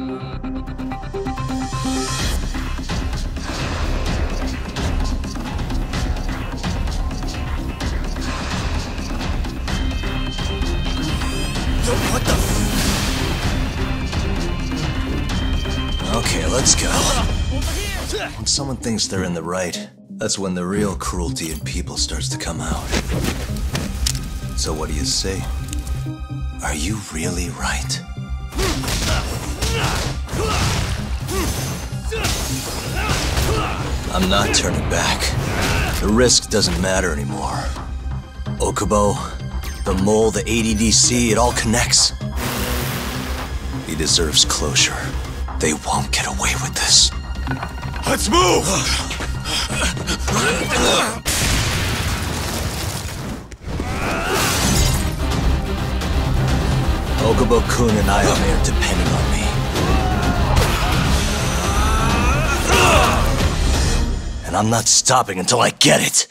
Okay, let's go. When someone thinks they're in the right, that's when the real cruelty in people starts to come out. So what do you say? Are you really right? I'm not turning back. The risk doesn't matter anymore. Okubo, the mole, the ADDC, it all connects. He deserves closure. They won't get away with this. Let's move! Okubo-kun and Ayame are depending on me. I'm not stopping until I get it.